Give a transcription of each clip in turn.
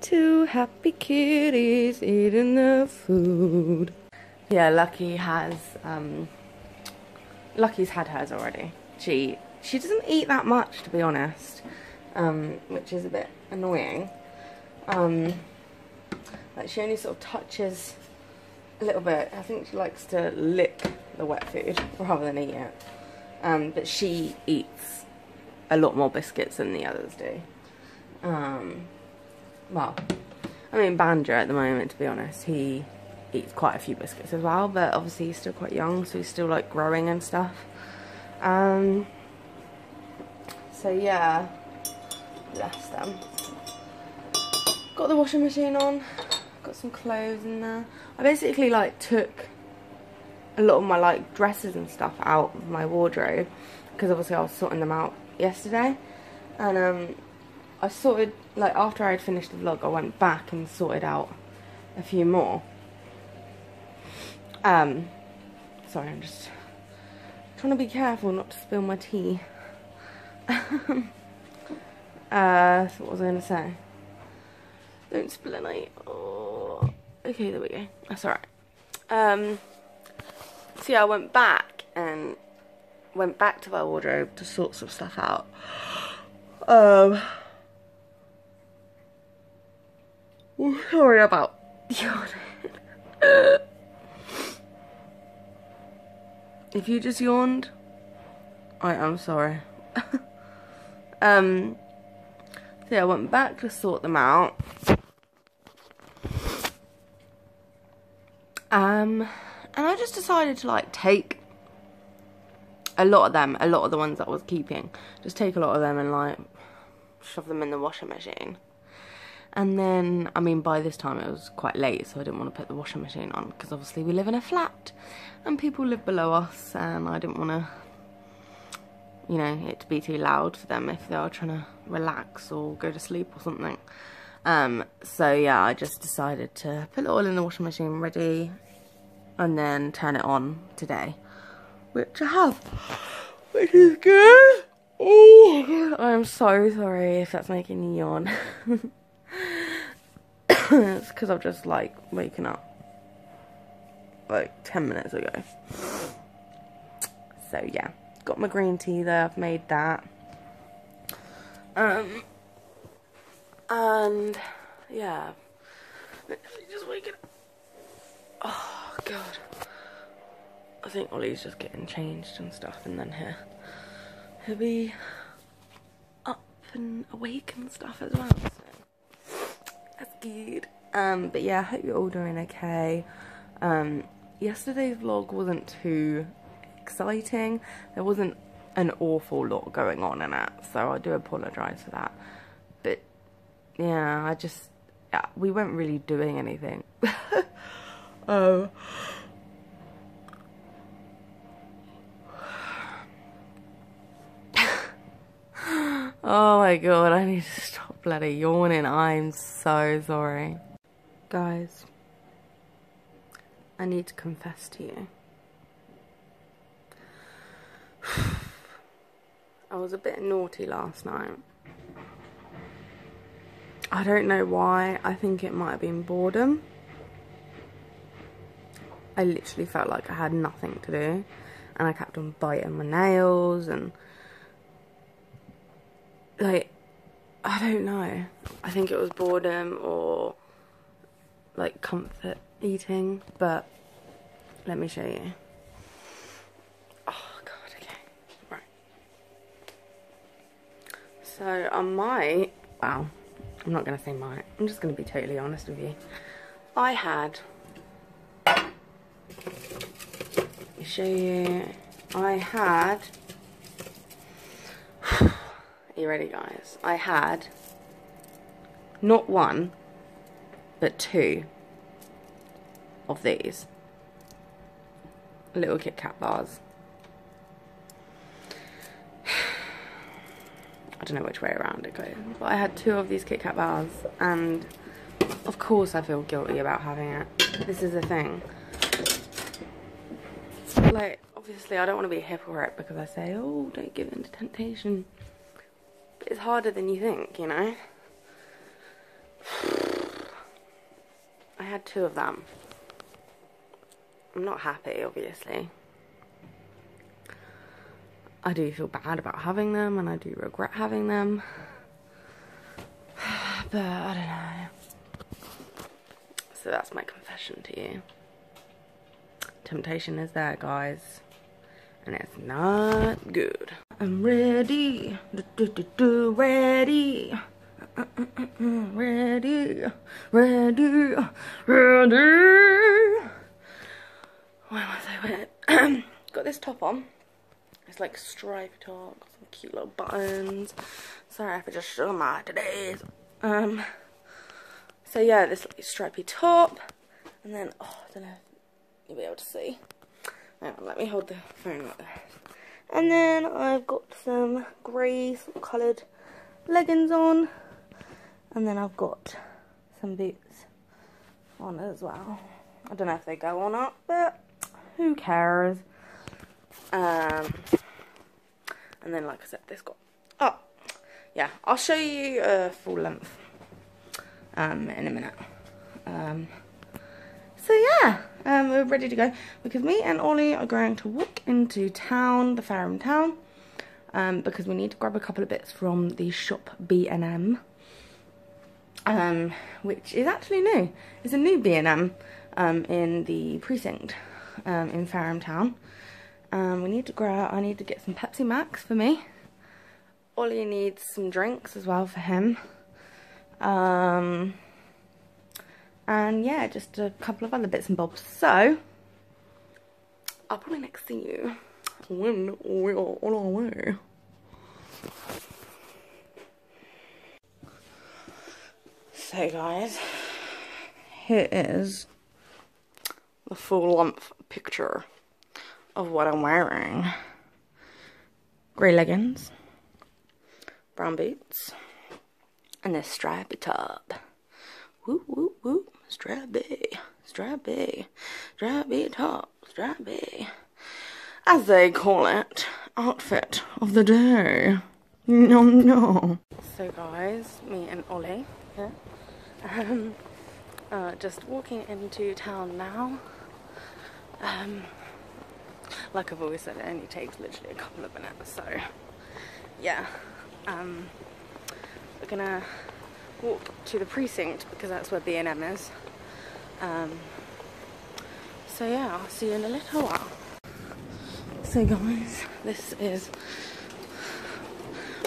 Two happy kitties eating the food. Yeah, Lucky has, um, Lucky's had hers already. She, she doesn't eat that much, to be honest, um, which is a bit annoying. Um, like she only sort of touches a little bit. I think she likes to lick the wet food rather than eat it. Um, but she eats a lot more biscuits than the others do. Um, well, I mean Banjo at the moment, to be honest, he eats quite a few biscuits as well, but obviously he's still quite young, so he's still like growing and stuff. Um, so yeah, bless them. Got the washing machine on, got some clothes in there. I basically like took a lot of my like dresses and stuff out of my wardrobe because obviously I was sorting them out yesterday and um I sorted like after I had finished the vlog I went back and sorted out a few more. Um sorry I'm just trying to be careful not to spill my tea. Uh so what was I gonna say? Don't spill any oh. Okay there we go. That's alright. Um so yeah I went back and went back to my wardrobe to sort some stuff out. Um sorry about yawning. if you just yawned, I am sorry. um, so yeah, I went back to sort them out. Um, and I just decided to like take a lot of them, a lot of the ones that I was keeping, just take a lot of them and like shove them in the washing machine. And then, I mean, by this time it was quite late, so I didn't want to put the washing machine on because obviously we live in a flat and people live below us, and I didn't want to, you know, it to be too loud for them if they are trying to relax or go to sleep or something. Um, so yeah, I just decided to put it all in the washing machine ready and then turn it on today, which I have, which is good. Oh, I'm so sorry if that's making you yawn. it's because I've just like waken up like 10 minutes ago. So yeah, got my green tea there, I've made that. Um, and yeah, just waking up. Oh god. I think Ollie's just getting changed and stuff and then he'll, he'll be up and awake and stuff as well. Good. Um, but yeah, I hope you're all doing okay. Um, yesterday's vlog wasn't too exciting. There wasn't an awful lot going on in it, so I do apologise for that. But yeah, I just yeah, we weren't really doing anything. oh. oh my god, I need to stop bloody yawning. I'm so sorry. Guys, I need to confess to you. I was a bit naughty last night. I don't know why. I think it might have been boredom. I literally felt like I had nothing to do. And I kept on biting my nails and... Like, I don't know. I think it was boredom or like comfort eating, but let me show you. Oh god, okay. Right. So I might wow, I'm not gonna say might, I'm just gonna be totally honest with you. I had let me show you I had you ready guys? I had not one but two of these little Kit Kat bars. I don't know which way around it goes, but I had two of these Kit Kat bars, and of course I feel guilty about having it. This is the thing. Like, obviously I don't want to be a hypocrite because I say, oh, don't give in to temptation. Harder than you think, you know? I had two of them. I'm not happy, obviously. I do feel bad about having them and I do regret having them. But I don't know. So that's my confession to you. Temptation is there, guys. And it's not good. I'm ready. Do, do, do, do, ready. Ready. Ready. Ready. Why was I wearing? Got this top on. It's like striped top, got some cute little buttons. Sorry if I just show my today's. Um, so yeah, this like stripy top, and then oh, I don't know if you'll be able to see. Hang on, let me hold the phone like there. And then I've got some grey coloured leggings on, and then I've got some boots on as well. I don't know if they go or not, but who cares? Um, and then, like I said, this got. Oh, yeah, I'll show you a full length um, in a minute. Um, so yeah, um, we're ready to go because me and Ollie are going to walk into town, the Fareham town, um, because we need to grab a couple of bits from the shop B&M, um, which is actually new. It's a new B&M um, in the precinct um, in Fareham town. Um, we need to grab, I need to get some Pepsi Max for me. Ollie needs some drinks as well for him. Um, and yeah, just a couple of other bits and bobs. So, I'll probably next see you when we are on our way. So guys, here is the full length picture of what I'm wearing. Grey leggings, brown boots, and this stripy top. Woo woo woo, stripy, strappy, strappy top, strappy, As they call it, outfit of the day. No, no. So guys, me and Ollie here, um, uh, just walking into town now. Um, like I've always said, it only takes literally a couple of minutes. So, yeah, um, we're gonna walk to the precinct because that's where B&M is. Um, so yeah, I'll see you in a little while. So guys, this is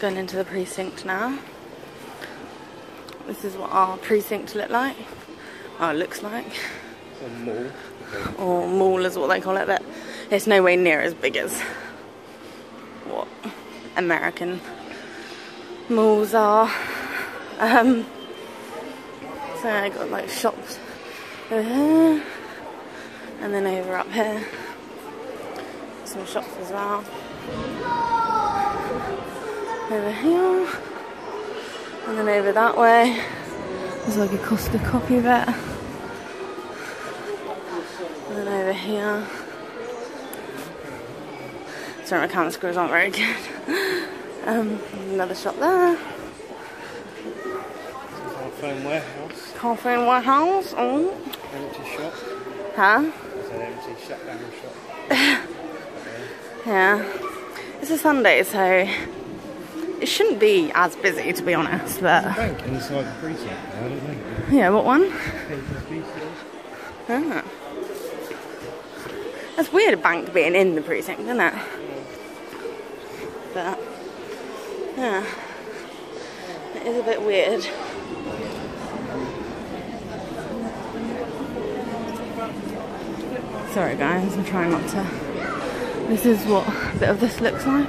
going into the precinct now. This is what our precinct look like. Oh, it looks like. Or mall. Or mall is what they call it, but it's nowhere near as big as what American malls are. Um, so I got like shops over here and then over up here. Some shops as well. Over here and then over that way. There's like a Costa coffee vet. And then over here. Sorry, my camera screws aren't very good. Um, another shop there. Phone warehouse. Carphone Warehouse. Oh. Empty shop. Huh? It's an empty shutdown shop. Yeah. It's a Sunday, so it shouldn't be as busy, to be honest. But Bank inside the precinct now, don't they? yeah, what one? Ah. That's weird, a bank being in the precinct, isn't it? But yeah, it is a bit weird. Sorry, guys, I'm trying not to. This is what a bit of this looks like.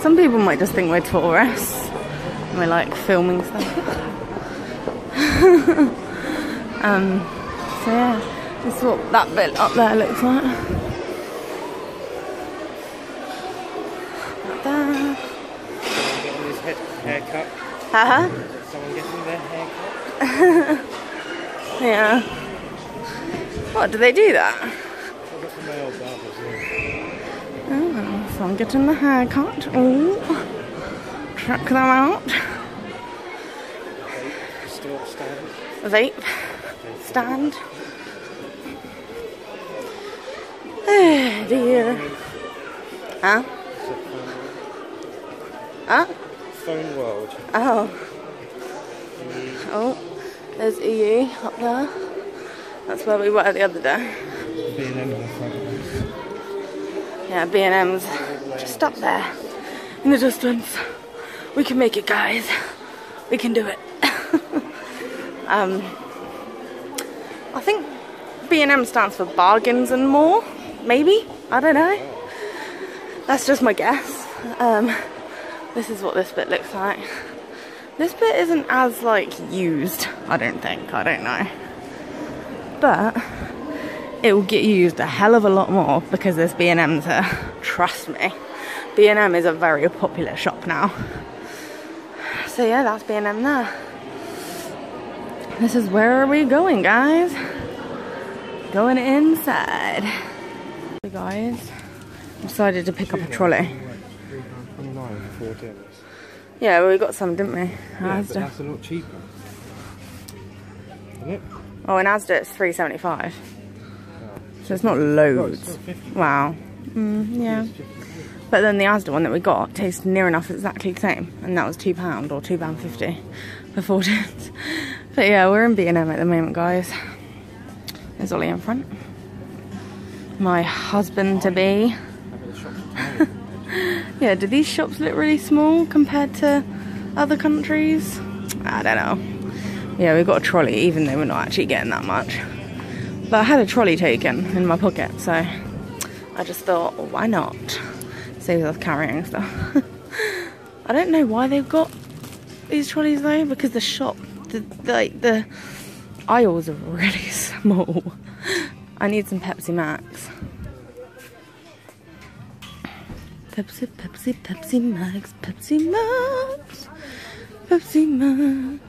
Some people might just think we're tourists. and We're like filming stuff. um, so yeah, this is what that bit up there looks like. Like that. Someone getting his head, haircut. Haha. Someone getting their haircut. Yeah. What, do they do that? I've got some male barbers here. Oh, so I'm getting the haircut. Oh, check them out. Vape stand. Oh dear. Huh? It's a phone, Huh? phone world. Oh. Mm. Oh, there's EU up there. That's where we were the other day. B&M on the front of us. Yeah, B&M's just up there in the distance. We can make it, guys. We can do it. um, I think B&M stands for bargains and more. Maybe I don't know. That's just my guess. Um, this is what this bit looks like. This bit isn't as like used. I don't think. I don't know. But it will get used a hell of a lot more because there's B&M's here. Trust me. B&M is a very popular shop now. So yeah, that's B&M there. This is where are we going, guys? Going inside. Guys, decided to pick up a trolley. £3.29 for four dinners. Yeah, well, we got some, didn't we? Yeah, but Asda. that's a lot cheaper. Isn't it? Oh, in Asda it's three seventy five. Oh. So it's not loads. still 50. Wow. Mm, yeah. But then the Asda one that we got tastes near enough exactly the same, and that was two pound or two pound fifty for four tins. But yeah, we're in B and M at the moment, guys. There's Ollie in front. My husband to be. I bet the shops are tiny. Yeah, do these shops look really small compared to other countries? I don't know. Yeah, we've got a trolley, even though we're not actually getting that much. But I had a trolley taken in my pocket, so I just thought, why not? Saves us carrying stuff. I don't know why they've got these trolleys though, because the shop, the, the like the aisles are really small. I need some Pepsi Max. Pepsi, Pepsi, Pepsi Max, Pepsi Max, Pepsi Max.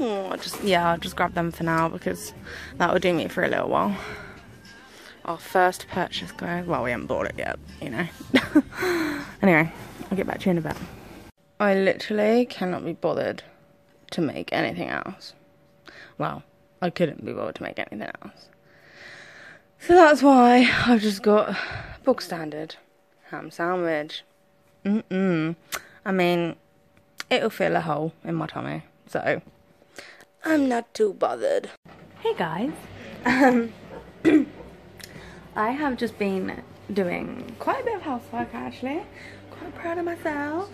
I'll just yeah, I'll just grab them for now because that will do me for a little while. Our first purchase, guys. Well, we haven't bought it yet, you know. anyway, I'll get back to you in a bit. I literally cannot be bothered to make anything else. Well, I couldn't be bothered to make anything else. So that's why I've just got book standard ham sandwich. Mm-mm. I mean, it'll fill a hole in my tummy, so I'm not too bothered. Hey guys, um, I have just been doing quite a bit of housework actually. Quite proud of myself.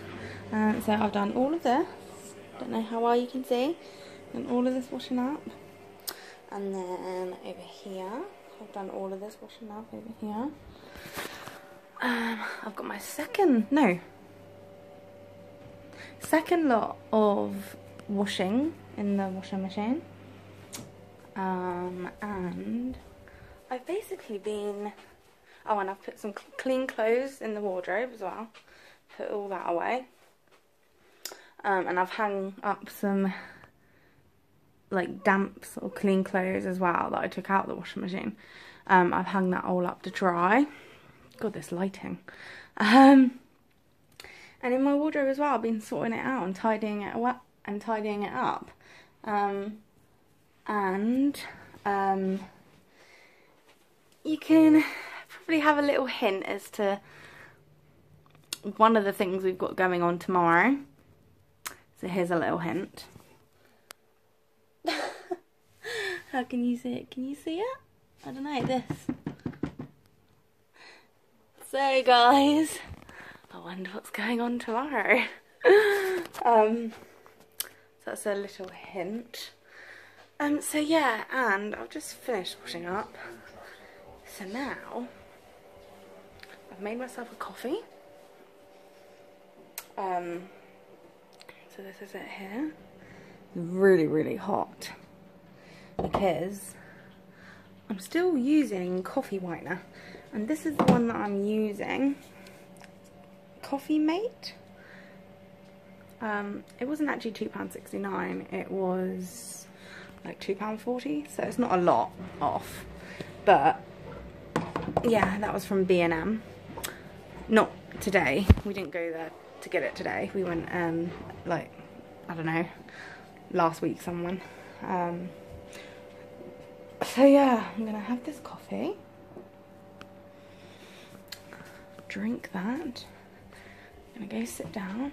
Um, so I've done all of this. Don't know how well you can see. And all of this washing up. And then over here, I've done all of this washing up over here. Um, I've got my second, no, second lot of washing in the washing machine. Um, and I've basically been, oh, and I've put some cl- clean clothes in the wardrobe as well. Put all that away. Um, and I've hung up some like damp sort of clean clothes as well that I took out of the washing machine. Um, I've hung that all up to dry. God, this lighting. Um, and in my wardrobe as well, I've been sorting it out and tidying it up and tidying it up. Um, and um, you can probably have a little hint as to one of the things we've got going on tomorrow. So here's a little hint. How can you see it? Can you see it? I don't know, this. So guys, I wonder what's going on tomorrow. um, so that's a little hint. Um, so yeah, and I've just finished washing up. So now, I've made myself a coffee. Um, so this is it here. Really, really hot. Because I'm still using coffee whitener. And this is the one that I'm using. Coffee Mate. Um, it wasn't actually £2.69. It was like £2.40. So it's not a lot off. But yeah, that was from B&M. Not today. We didn't go there to get it today. We went um, like I don't know, last week someone. Um, so yeah, I'm gonna have this coffee, drink that, I'm gonna go sit down.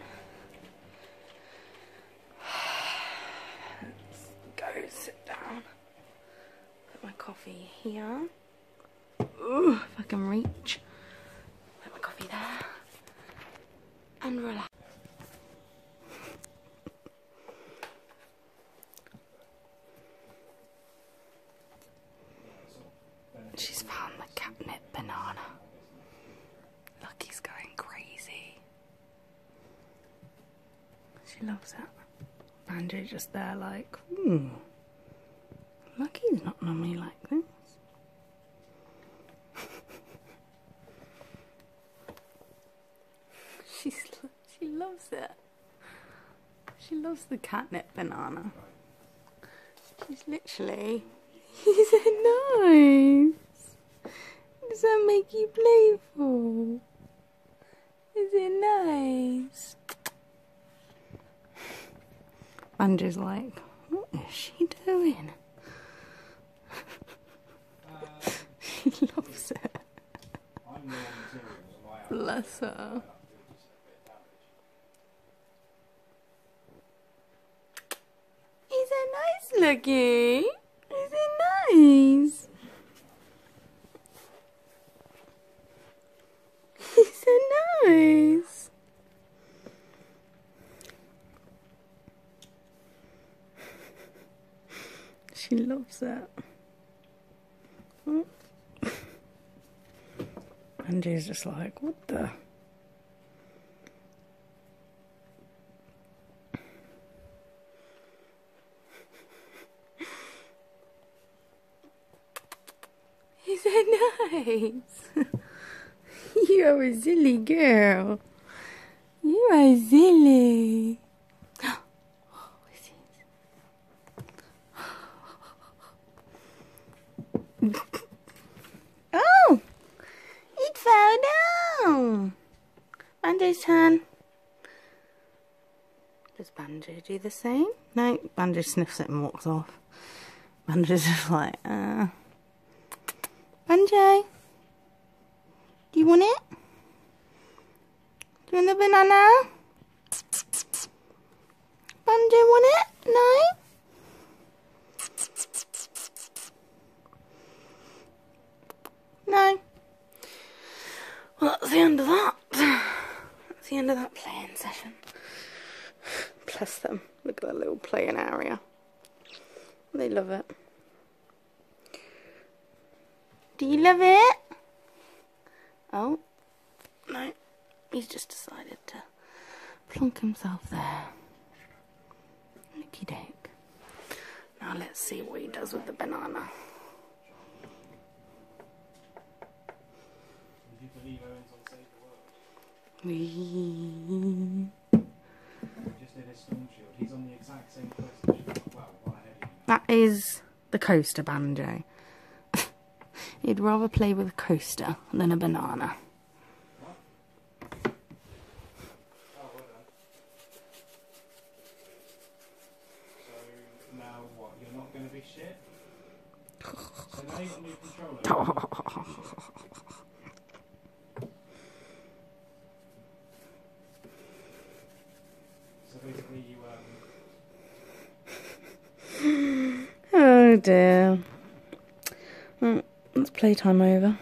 Let's go sit down. Put my coffee here. Ooh, if I can reach. Put my coffee there. And relax. She's found the catnip banana. Lucky's going crazy. She loves it. Banjo just there like, hmm. Lucky's not normally like this. She's she loves it. She loves the catnip banana. She's literally. He's so nice. Does that make you playful? Is it nice? Banjo's like, what is she doing? she loves it. Bless her. Is it nice looking? Is it nice? Is it nice? Loves it. Hmm? And she's just like, what the? Is that nice? You're a silly girl. You are silly. Oh, what's this? oh, it fell down. Banjo's turn. Does Banjo do the same? No, Banjo sniffs it and walks off. Banjo's just like, uh. Banjo, do you want it? Do you want the banana? Banjo want it? No? No. Well, that's the end of that. The end of that playing session. Bless them. Look at that little playing area. They love it. Do you love it? Oh, no. He's just decided to plonk himself there. Nicky doke. Now let's see what he does with the banana. Wee. He just did his storm shield. He's on the exact same quest as. Well, one ahead of you. That is the coaster banjo. He'd rather play with a coaster than a banana. Well done. So now what? You're not going to be shit? So now you've got new controller. So basically you um, Oh dear. Well, mm, it's playtime over.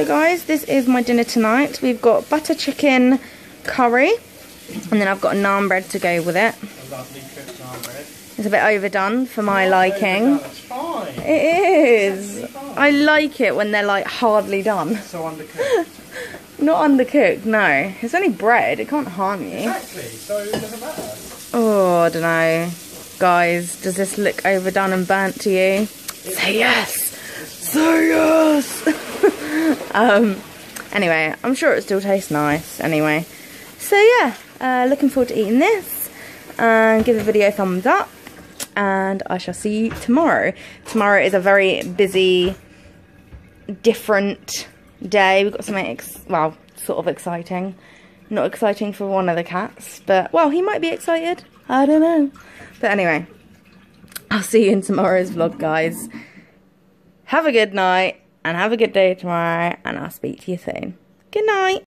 So guys, this is my dinner tonight. We've got butter chicken curry and then I've got naan bread to go with it. a lovely cooked naan bread. It's a bit overdone for my liking. It is. I like it when they're like hardly done. So undercooked. Not undercooked, no. It's only bread, it can't harm you. exactly. So it doesn't matter. Oh, I don't know. Guys, does this look overdone and burnt to you? Say yes! Say yes! um, anyway, I'm sure it still tastes nice anyway. So yeah, uh, looking forward to eating this. And give the video a thumbs up. And I shall see you tomorrow. Tomorrow is a very busy, different day. We've got something, ex well, sort of exciting. Not exciting for one of the cats, but, well, he might be excited. I don't know. But anyway, I'll see you in tomorrow's vlog, guys. Have a good night, and have a good day tomorrow, and I'll speak to you soon. Good night.